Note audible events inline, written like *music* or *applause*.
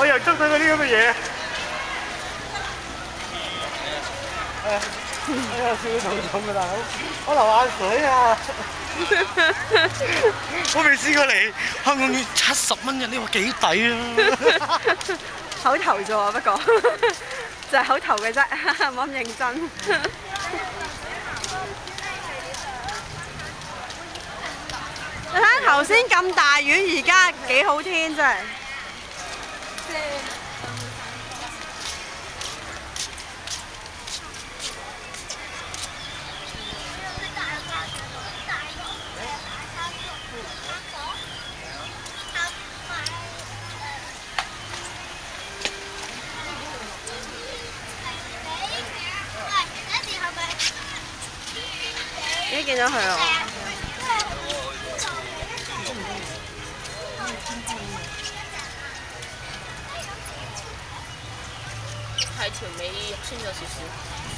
我又捉到嗰啲咁嘅嘢。哎呀，哎呀，笑到痛啊大佬！我流眼水啊！*laughs* 我未試過嚟香港要七十蚊嘅，你話幾抵啊？*laughs* 口頭啫喎，不過 *laughs* 就係口頭嘅啫，唔好咁認真。你睇下頭先咁大雨，而家幾好天真係。已經見到佢啦。係條尾穿咗少少。